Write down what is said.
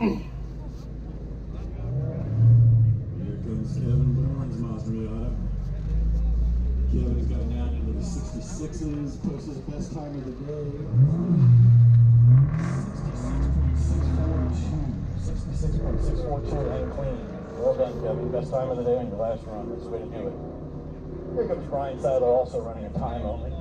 Here comes Kevin Burns, Mazda Miata. Kevin's got down into the 66s, posts his best time of the day. 66.642. 66.642 and clean. Well done, Kevin. Best time of the day on your last run. That's the way to do it. Here comes Brian Sadler, also running a time only.